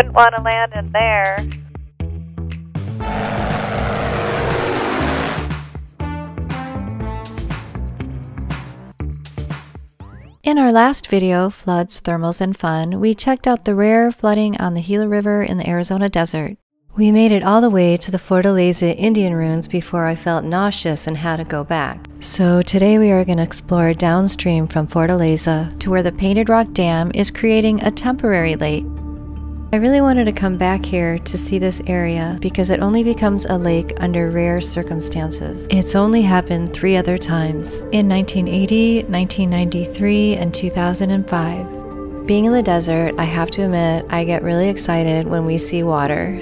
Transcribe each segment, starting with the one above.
wouldn't want to land in there. In our last video, Floods, Thermals, and Fun, we checked out the rare flooding on the Gila River in the Arizona desert. We made it all the way to the Fortaleza Indian ruins before I felt nauseous and had to go back. So today we are going to explore downstream from Fortaleza to where the Painted Rock Dam is creating a temporary lake I really wanted to come back here to see this area because it only becomes a lake under rare circumstances. It's only happened three other times in 1980, 1993, and 2005. Being in the desert, I have to admit, I get really excited when we see water.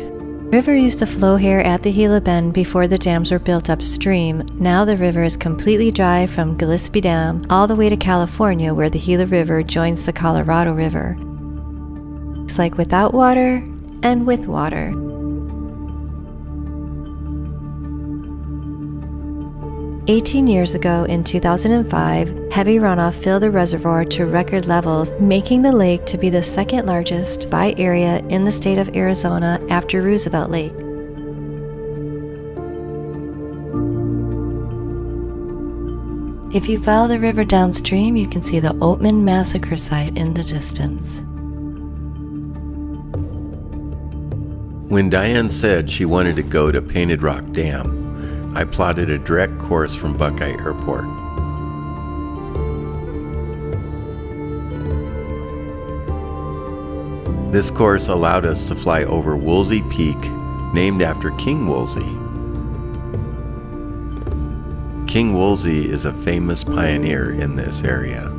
river used to flow here at the Gila Bend before the dams were built upstream. Now the river is completely dry from Gillespie Dam all the way to California where the Gila River joins the Colorado River looks like without water and with water. Eighteen years ago, in 2005, heavy runoff filled the reservoir to record levels, making the lake to be the second largest by area in the state of Arizona after Roosevelt Lake. If you follow the river downstream, you can see the Oatman massacre site in the distance. When Diane said she wanted to go to Painted Rock Dam, I plotted a direct course from Buckeye Airport. This course allowed us to fly over Woolsey Peak, named after King Woolsey. King Woolsey is a famous pioneer in this area.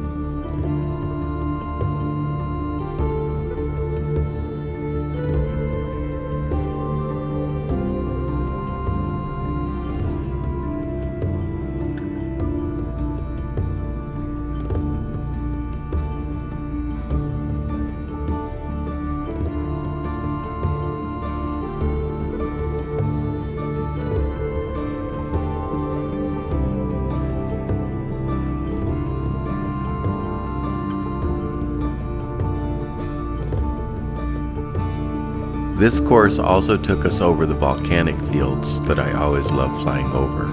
This course also took us over the volcanic fields that I always love flying over.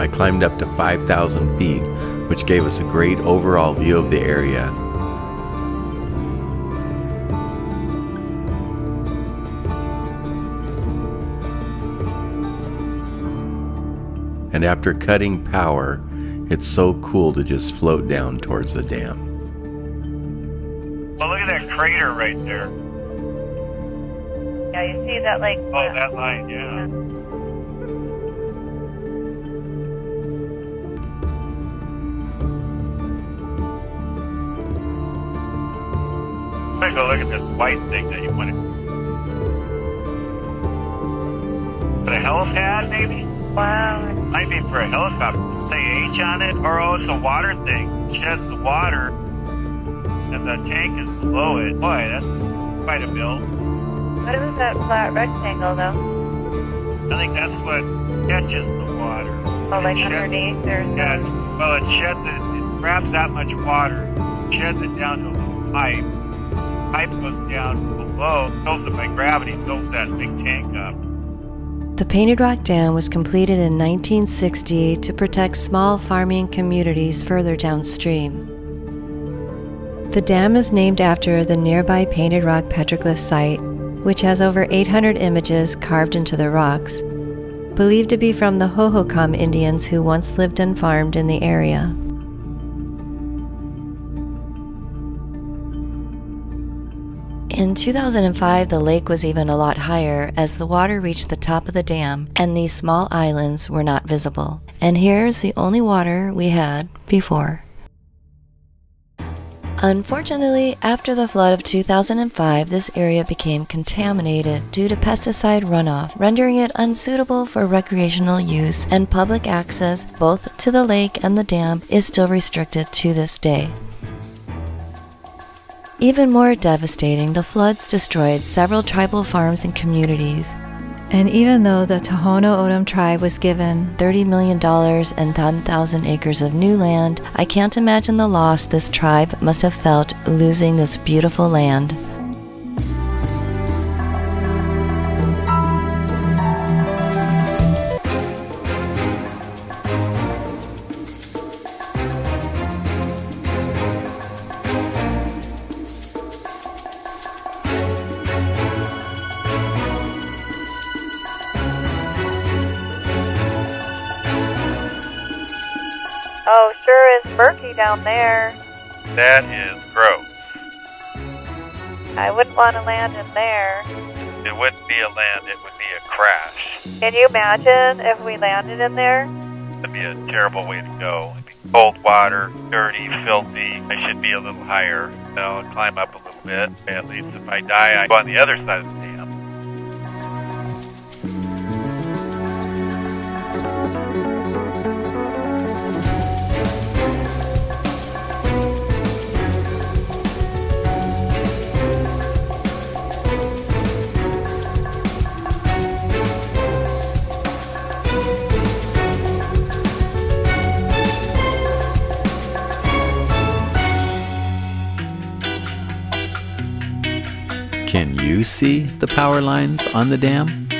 I climbed up to 5,000 feet, which gave us a great overall view of the area. And after cutting power, it's so cool to just float down towards the dam. Well, look at that crater right there. Yeah, you see that like. Oh, that line, yeah. I'm gonna go look at this white thing that you want to. For a helipad, maybe? Wow. Might be for a helicopter. Say H on it, or oh, it's a water thing. It sheds the water, and the tank is below it. Boy, that's quite a build. What is that flat rectangle though? I think that's what catches the water. Oh, It like sheds- underneath there's Yeah, a- it- well, it sheds it, it grabs that much water, sheds it down to a little pipe. Pipe goes down below, fills it by gravity, fills that big tank up. The Painted Rock Dam was completed in 1960 to protect small farming communities further downstream. The dam is named after the nearby Painted Rock petroglyph site, which has over 800 images carved into the rocks, believed to be from the Hohokam Indians who once lived and farmed in the area. In 2005, the lake was even a lot higher as the water reached the top of the dam and these small islands were not visible. And here's the only water we had before. Unfortunately, after the flood of 2005, this area became contaminated due to pesticide runoff, rendering it unsuitable for recreational use, and public access both to the lake and the dam is still restricted to this day. Even more devastating, the floods destroyed several tribal farms and communities. And even though the Tohono O'odham tribe was given $30 million and 10,000 acres of new land, I can't imagine the loss this tribe must have felt losing this beautiful land. Down there. That is gross. I wouldn't want to land in there. It wouldn't be a land, it would be a crash. Can you imagine if we landed in there? That'd be a terrible way to go. It'd be cold water, dirty, filthy. I should be a little higher. Know, and climb up a little bit. At least if I die, I go on the other side of the dam. See the power lines on the dam?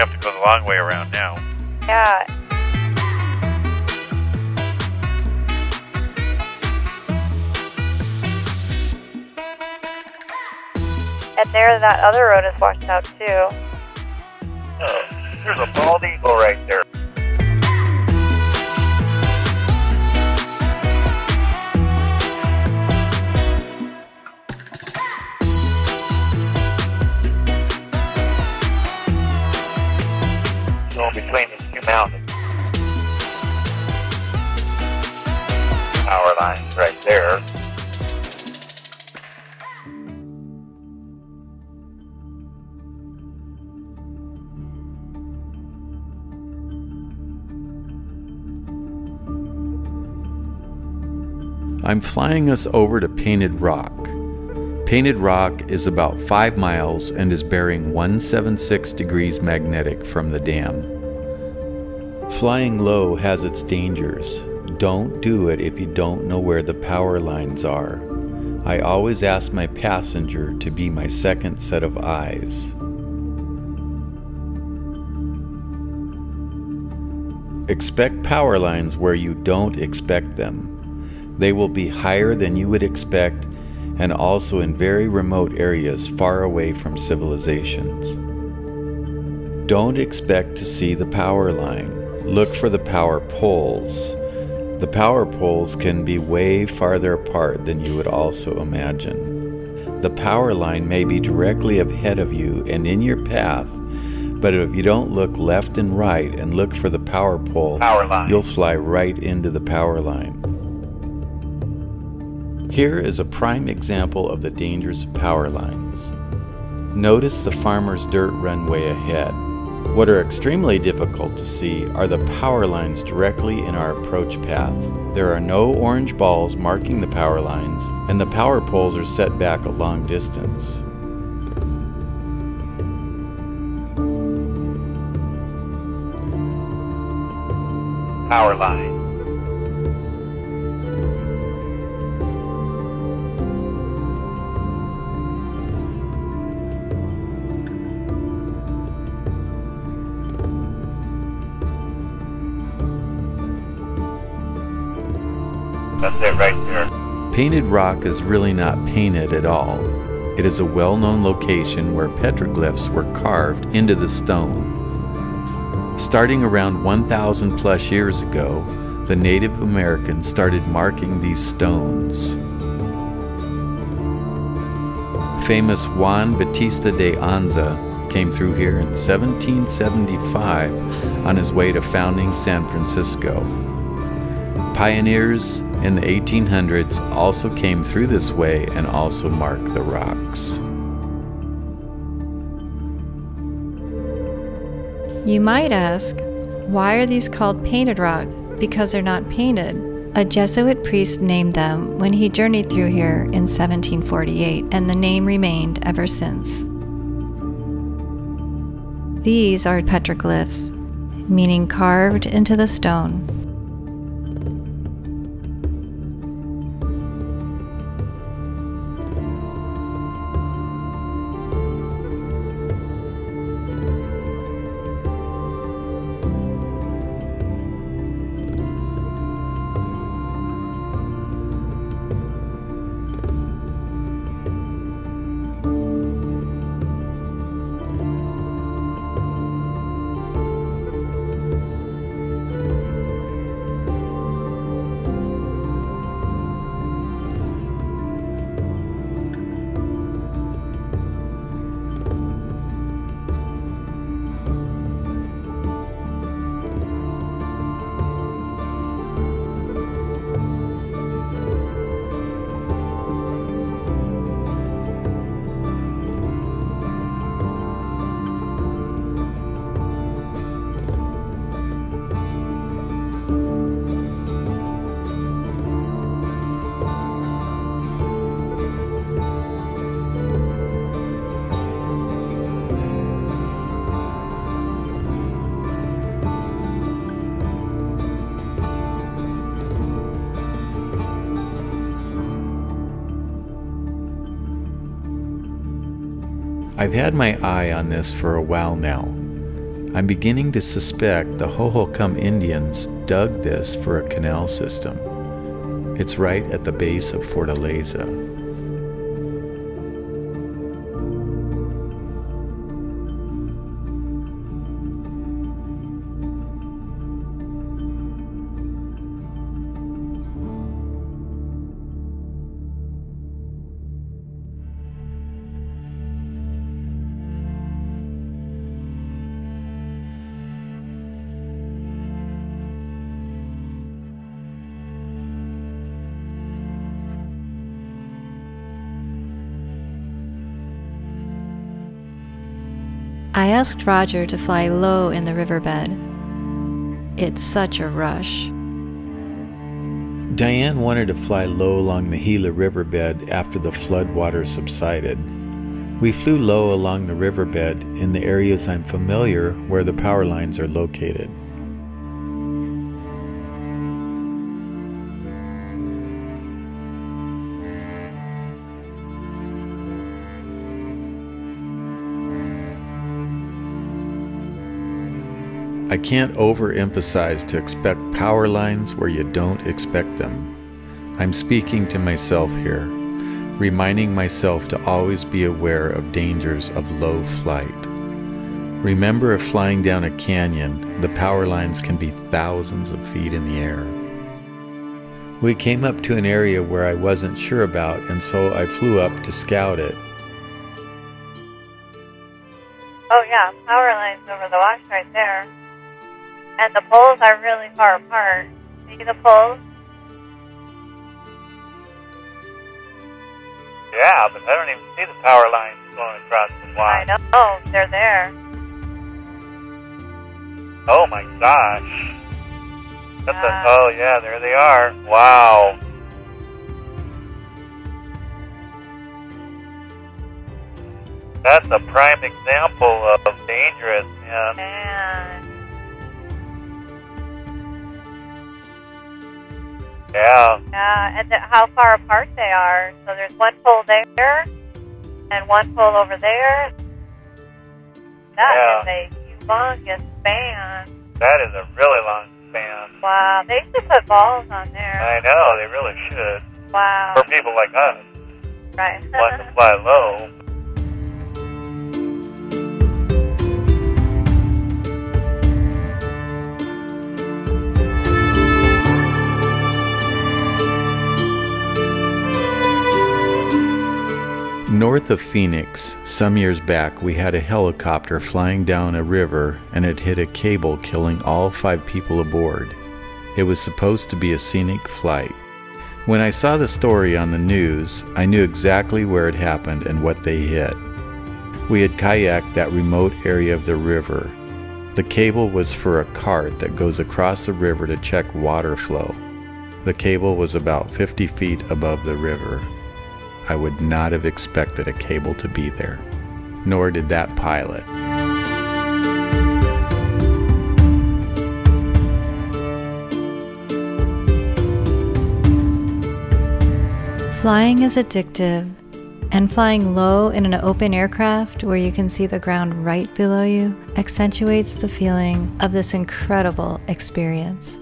Have to go the long way around now. Yeah. And there, that other road is washed out too. Oh, there's a bald eagle right there. Between these two mountains. Power lines right there. I'm flying us over to Painted Rock. Painted Rock is about 5 miles and is bearing 176 degrees magnetic from the dam. Flying low has its dangers. Don't do it if you don't know where the power lines are. I always ask my passenger to be my second set of eyes. Expect power lines where you don't expect them. They will be higher than you would expect and also in very remote areas far away from civilizations. Don't expect to see the power line. Look for the power poles. The power poles can be way farther apart than you would also imagine. The power line may be directly ahead of you and in your path, but if you don't look left and right and look for the power pole, Power line. you'll fly right into the power line. Here is a prime example of the dangers of power lines. Notice the farmer's dirt runway ahead. What are extremely difficult to see are the power lines directly in our approach path. There are no orange balls marking the power lines, and the power poles are set back a long distance. Power line. It right there. Painted rock is really not painted at all. It is a well known location where petroglyphs were carved into the stone. Starting around 1,000 plus years ago, the Native Americans started marking these stones. Famous Juan Bautista de Anza came through here in 1775 on his way to founding San Francisco. Pioneers in the 1800s also came through this way and also marked the rocks. You might ask, why are these called painted rock? Because they're not painted. A Jesuit priest named them when he journeyed through here in 1748, and the name remained ever since. These are petroglyphs, meaning carved into the stone. I've had my eye on this for a while now. I'm beginning to suspect the Hohokam Indians dug this for a canal system. It's right at the base of Fortaleza. I asked Roger to fly low in the riverbed. It's such a rush. Diane wanted to fly low along the Gila riverbed after the flood water subsided. We flew low along the riverbed in the areas I'm familiar where the power lines are located. I can't overemphasize to expect power lines where you don't expect them. I'm speaking to myself here, reminding myself to always be aware of dangers of low flight. Remember if flying down a canyon, the power lines can be thousands of feet in the air. We came up to an area where I wasn't sure about, and so I flew up to scout it. Oh yeah, power lines over the wash right there. And the poles are really far apart. See the poles? Yeah, but I don't even see the power lines going across the I know. They're there. Oh my gosh. That's a, Uh, oh yeah, there they are. Wow. That's a prime example of dangerous, man. And Yeah. yeah, and the, how far apart they are. So there's one pole there, and one pole over there. That is a humongous span. That is a really long span. Wow, they should put balls on there. I know, they really should. Wow. For people like us. Right. Want to fly low. North of Phoenix, some years back, we had a helicopter flying down a river and it hit a cable, killing all five people aboard. It was supposed to be a scenic flight. When I saw the story on the news, I knew exactly where it happened and what they hit. We had kayaked that remote area of the river. The cable was for a cart that goes across the river to check water flow. The cable was about 50 feet above the river. I would not have expected a cable to be there, nor did that pilot. Flying is addictive, and flying low in an open aircraft where you can see the ground right below you accentuates the feeling of this incredible experience.